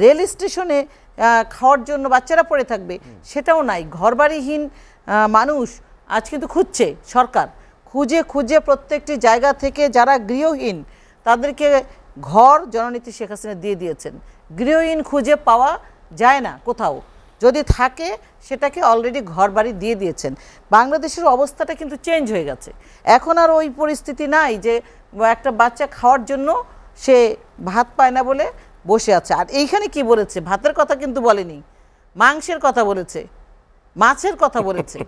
Rail স্টেশনে খাওয়ার জন্য বাচ্চারা পড়ে থাকবে সেটাও নাই। ঘরবাড়িহীন মানুষ আজ কিন্তু খুঁজছে সরকার। খুঁজে খুঁজে প্রত্যেকটি জায়গা থেকে যারা গৃহহীন তাদেরকে ঘর জননীতি শেখ হাসিনা দিয়ে দিয়েছেন। গৃহহীন খুঁজে পাওয়া যায় না কোথাও। যদি থাকে সেটাকে অলরেডি ঘর বাড়ি দিয়ে দিয়েছেন। বাংলাদেশের অবস্থাটা কিন্তু চেঞ্জ হয়ে গেছে। এখন আর ওই পরিস্থিতি নাই যে একটা বাচ্চা খাওয়ার জন্য সে ভাত পায় না বলে বসে আছে। আর এইখানে কি বলেছে? ভাতের কথা কিন্তু বলেনি। মাংসের কথা বলেছে। মাছের কথা বলেছে।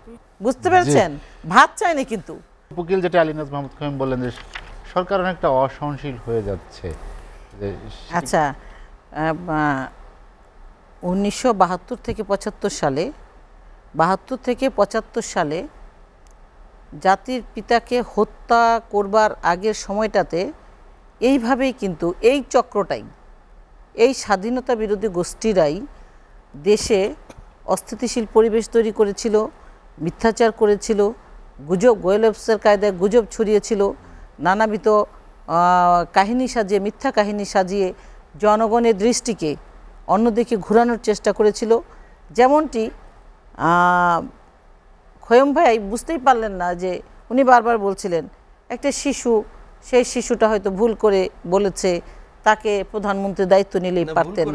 বুঝতে পেরেছেন? ভাত চায়নি কিন্তু। উকিল যেটা আলিনাজ মাহমুদ খামিম বললেন যে সরকার অনেকটা অসহনশীল হয়ে যাচ্ছে। আচ্ছা উনিশশো বাহাত্তর থেকে পঁচাত্তর সালে বাহাত্তর থেকে পঁচাত্তর সালে জাতির পিতাকে হত্যা করবার আগের সময়টাতে এইভাবেই কিন্তু এই চক্রটাই এই স্বাধীনতা বিরোধী গোষ্ঠীরাই দেশে অস্থিতিশীল পরিবেশ তৈরি করেছিল, মিথ্যাচার করেছিল, গুজব গোয়েলবসের কায়দায় গুজব ছড়িয়েছিল, নানাবিধ কাহিনী সাজিয়ে, মিথ্যা কাহিনী সাজিয়ে জনগণের দৃষ্টিকে অন্যদিকে ঘোরানোর চেষ্টা করেছিল। যেমনটি খয়ম ভাই বুঝতেই পারলেন না যে উনি বারবার বলছিলেন, একটা শিশু, সেই শিশুটা হয়তো ভুল করে বলেছে তাকে প্রধানমন্ত্রীর দায়িত্ব নিলেই পারতেন।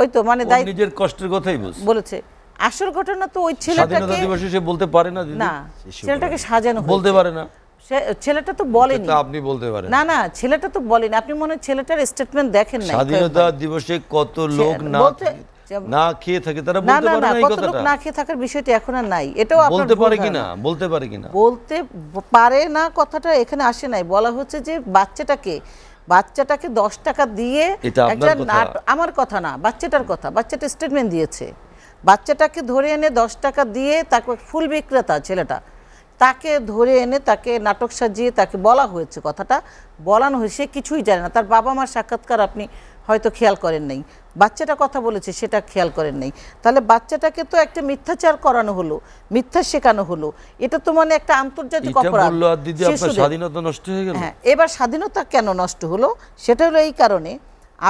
ওই তো মানে নিজের কষ্টের কথাই বলেছে। আসল ঘটনা তো ওই ছেলেটাকে সে বলতে পারে না না ছেলেটাকে সাজানো বলতে পারে না। ছেলেটা তো বলেনি। আপনি বলতে পারেন। না না ছেলেটা তো বলেনি। আপনি মনে ছেলেটার স্টেটমেন্ট দেখেন না স্বাধীনতা দিবসে কত লোক না না খেয়ে থাকে তারা বলতে পারে না এই কত লোক কথাটা না খেয়ে থাকার বিষয়টি এখন আর নাই। এটাও বলতে পারে। কিনা? বলতে পারে কিনা? বলতে পারে না কথাটা এখানে আসে নাই। বলা হচ্ছে যে বাচ্চাটাকে বাচ্চাটাকে দশ টাকা দিয়ে একটা নাট- আমার কথা না বাচ্চাটার কথা বাচ্চাটা স্টেটমেন্ট দিয়েছে। বাচ্চাটাকে ধরে এনে দশ টাকা দিয়ে তাকে ফুল বিক্রেতা ছেলেটা তাকে ধরে এনে তাকে নাটক সাজিয়ে তাকে বলা হয়েছে কথাটা। বলানো হয়েছে কিছুই জানে না। তার বাবা মার সাক্ষাৎকার আপনি হয়তো খেয়াল করেন নাই। বাচ্চাটা কথা বলেছে সেটা খেয়াল করেন নাই। তাহলে বাচ্চাটাকে তো একটা মিথ্যাচার করানো হলো মিথ্যা শেখানো হলো। এটা তো মানে একটা আন্তর্জাতিক অপরাধ। স্বাধীনতা নষ্ট হয়ে গেল? হ্যাঁ এবার স্বাধীনতা কেন নষ্ট হলো? সেটা হলো এই কারণে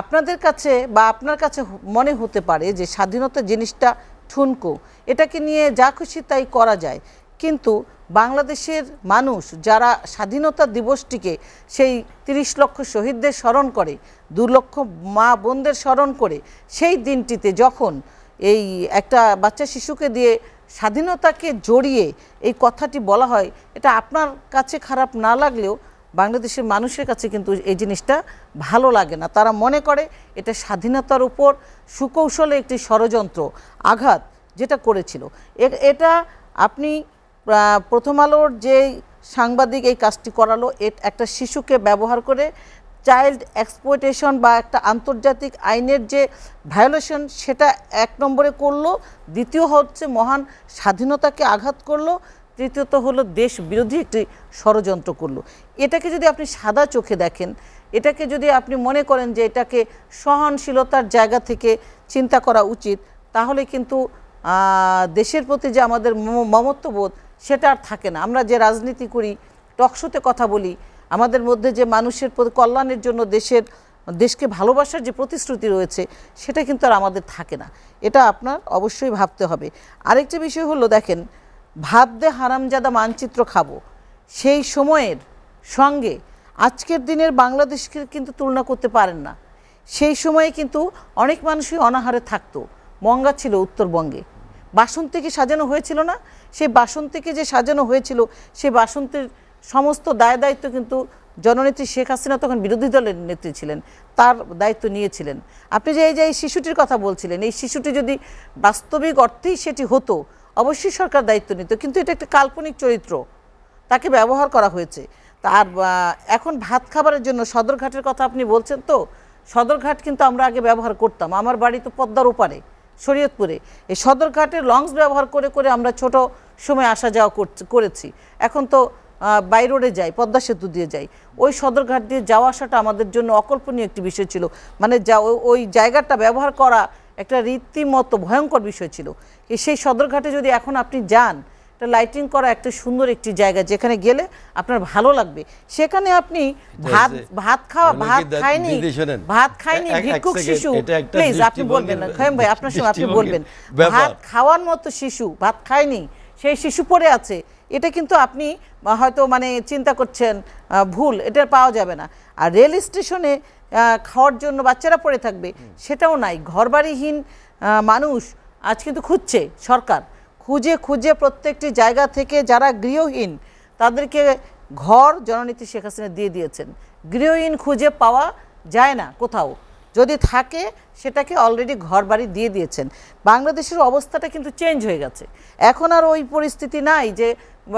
আপনাদের কাছে বা আপনার কাছে মনে হতে পারে যে স্বাধীনতা জিনিসটা ঠুনকো। এটাকে নিয়ে যা খুশি তাই করা যায়। কিন্তু বাংলাদেশের মানুষ যারা স্বাধীনতা দিবসটিকে সেই তিরিশ লক্ষ শহীদদের স্মরণ করে, দু লক্ষ মা বোনদের স্মরণ করে, সেই দিনটিতে যখন এই একটা বাচ্চা শিশুকে দিয়ে স্বাধীনতাকে জড়িয়ে এই কথাটি বলা হয়, এটা আপনার কাছে খারাপ না লাগলেও বাংলাদেশের মানুষের কাছে কিন্তু এই জিনিসটা ভালো লাগে না। তারা মনে করে এটা স্বাধীনতার উপর সুকৌশলে একটি ষড়যন্ত্র, আঘাত যেটা করেছিল। এটা আপনি প্রথম আলোর যে সাংবাদিক এই কাজটি করালো একটা শিশুকে ব্যবহার করে চাইল্ড এক্সপ্লয়টেশন বা একটা আন্তর্জাতিক আইনের যে ভায়োলেশন সেটা এক নম্বরে করল, দ্বিতীয় হচ্ছে মহান স্বাধীনতাকে আঘাত করল, তৃতীয়ত হলো দেশ বিরোধী একটি ষড়যন্ত্র করল। এটাকে যদি আপনি সাদা চোখে দেখেন, এটাকে যদি আপনি মনে করেন যে এটাকে সহনশীলতার জায়গা থেকে চিন্তা করা উচিত, তাহলে কিন্তু দেশের প্রতি যে আমাদের মমত্ববোধ সেটা আর থাকে না। আমরা যে রাজনীতি করি টকশোতে কথা বলি, আমাদের মধ্যে যে মানুষের কল্যাণের জন্য দেশের, দেশকে ভালোবাসার যে প্রতিশ্রুতি রয়েছে, সেটা কিন্তু আর আমাদের থাকে না। এটা আপনার অবশ্যই ভাবতে হবে। আরেকটা বিষয় হলো, দেখেন, ভাত দে হারামজাদা মানচিত্র খাব। সেই সময়ের সঙ্গে আজকের দিনের বাংলাদেশকে কিন্তু তুলনা করতে পারেন না। সেই সময়ে কিন্তু অনেক মানুষই অনাহারে থাকতো। মঙ্গা ছিল উত্তরবঙ্গে। বাসন্তীকে সাজানো হয়েছিল না। সেই বাসন্তীকে যে সাজানো হয়েছিল, সেই বাসন্তীর সমস্ত দায় দায়িত্ব কিন্তু জননেত্রী শেখ হাসিনা তখন বিরোধী দলের নেত্রী ছিলেন, তার দায়িত্ব নিয়েছিলেন। আপনি যে এই যে এই শিশুটির কথা বলছিলেন, এই শিশুটি যদি বাস্তবিক অর্থেই সেটি হতো, অবশ্যই সরকার দায়িত্ব নিত, কিন্তু এটা একটা কাল্পনিক চরিত্র, তাকে ব্যবহার করা হয়েছে। তার এখন ভাত খাবারের জন্য সদরঘাটের কথা আপনি বলছেন তো, সদরঘাট কিন্তু আমরা আগে ব্যবহার করতাম, আমার বাড়ি তো পদ্মার ওপারে। শরীয়তপুরে। এই সদরঘাটের লঞ্চ ব্যবহার করে করে আমরা ছোট সময় আসা যাওয়া করছি- এখন তো বাই রোডে যাই, পদ্মা সেতু দিয়ে যাই। ওই সদরঘাট দিয়ে যাওয়া আসাটা আমাদের জন্য অকল্পনীয় একটি বিষয় ছিল। মানে যা ওই- জায়গাটা ব্যবহার করা একটা রীতিমতো ভয়ঙ্কর বিষয় ছিল। সেই সদরঘাটে যদি এখন আপনি যান একটা লাইটিং করা একটা সুন্দর একটি জায়গা যেখানে গেলে আপনার ভালো লাগবে। সেখানে আপনি ভাত ভাত খাওয়া ভাত খায়নি ভাত খায়নি ভিক্ষুক শিশু। প্লিজ আপনি বলবেন না। খয়েম ভাই আপনার সঙ্গে আপনি বলবেন। ভাত খাওয়ার মতো শিশু ভাত খায়নি সেই শিশু পড়ে আছে। এটা কিন্তু আপনি হয়তো মানে চিন্তা করছেন ভুল এটা পাওয়া যাবে না। আর রেল স্টেশনে খাওয়ার জন্য বাচ্চারা পড়ে থাকবে সেটাও নাই। ঘরবাড়িহীন মানুষ আজ কিন্তু খুঁজছে সরকার। খুঁজে খুঁজে প্রত্যেকটি জায়গা থেকে যারা গৃহহীন তাদেরকে ঘর জননীতি শেখ হাসিনা দিয়ে দিয়েছেন। গৃহহীন খুঁজে পাওয়া যায় না কোথাও। যদি থাকে সেটাকে অলরেডি ঘর বাড়ি দিয়ে দিয়েছেন। বাংলাদেশের অবস্থাটা কিন্তু চেঞ্জ হয়ে গেছে। এখন আর ওই পরিস্থিতি নাই যে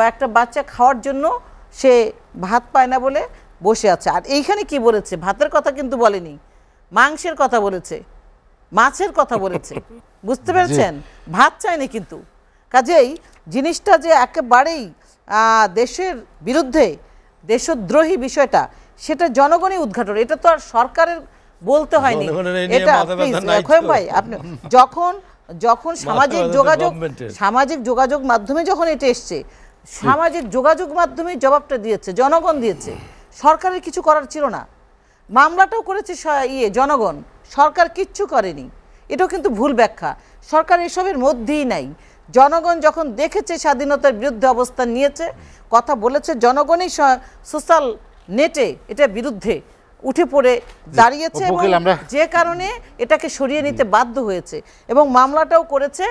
একটা বাচ্চা খাওয়ার জন্য সে ভাত পায় না বলে বসে আছে। আর এইখানে কি বলেছে? ভাতের কথা কিন্তু বলেনি। মাংসের কথা বলেছে। মাছের কথা বলেছে। বুঝতে পেরেছেন? ভাত চায়নি কিন্তু। কাজেই জিনিসটা যে একেবারেই দেশের বিরুদ্ধে দেশদ্রোহী বিষয়টা সেটা জনগণই উদ্ঘাটন। এটা তো আর সরকারের বলতে হয়নি। এটা ভাই আপনি যখন যখন সামাজিক যোগাযোগ সামাজিক যোগাযোগ মাধ্যমে যখন এটা এসছে সামাজিক যোগাযোগ মাধ্যমে জবাবটা দিয়েছে জনগণ দিয়েছে। সরকারের কিছু করার ছিল না। মামলাটাও করেছে ইয়ে জনগণ। সরকার কিচ্ছু করেনি। এটাও কিন্তু ভুল ব্যাখ্যা। সরকার এসবের মধ্যেই নাই। জনগণ যখন দেখেছে স্বাধীনতার বিরুদ্ধে অবস্থান নিয়েছে কথা বলেছে জনগণই সোশ্যাল নেটে এটার বিরুদ্ধে উঠে পড়ে দাঁড়িয়েছে এবং যে কারণে এটাকে সরিয়ে নিতে বাধ্য হয়েছে এবং মামলাটাও করেছে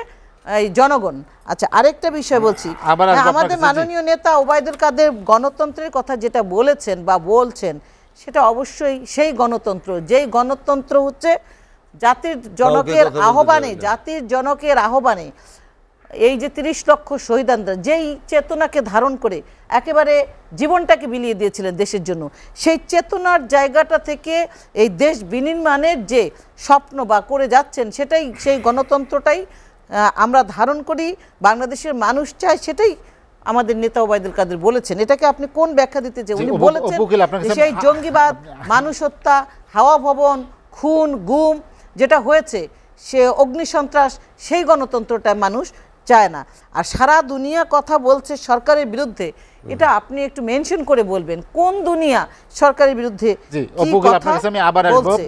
এই জনগণ। আচ্ছা আরেকটা বিষয় বলছি। আপনার আমাদের মাননীয় নেতা ওবায়দুল কাদের গণতন্ত্রের কথা যেটা বলেছেন বা বলছেন সেটা অবশ্যই সেই গণতন্ত্র যেই গণতন্ত্র হচ্ছে জাতির জনকের আহ্বানে জাতির জনকের আহ্বানে এই যে তিরিশ লক্ষ শহীদানরা যেই চেতনাকে ধারণ করে একেবারে জীবনটাকে বিলিয়ে দিয়েছিলেন দেশের জন্য সেই চেতনার জায়গাটা থেকে এই দেশ বিনির্মাণের যে স্বপ্ন বা করে যাচ্ছেন সেটাই সেই গণতন্ত্রটাই আমরা ধারণ করি বাংলাদেশের মানুষ চায় সেটাই আমাদের নেতা ওবায়দুল কাদের বলেছেন। এটাকে আপনি কোন ব্যাখ্যা দিতে চাই উনি বলেছেন যে সেই জঙ্গিবাদ মানুষ হত্যা হাওয়া ভবন খুন গুম যেটা হয়েছে সে অগ্নিসন্ত্রাস সেই গণতন্ত্রটা মানুষ চায় না। আর সারা দুনিয়া কথা বলছে সরকারের বিরুদ্ধে এটা আপনি একটু মেনশন করে বলবেন কোন দুনিয়া সরকারের বিরুদ্ধে কি কথা আবার বলছে?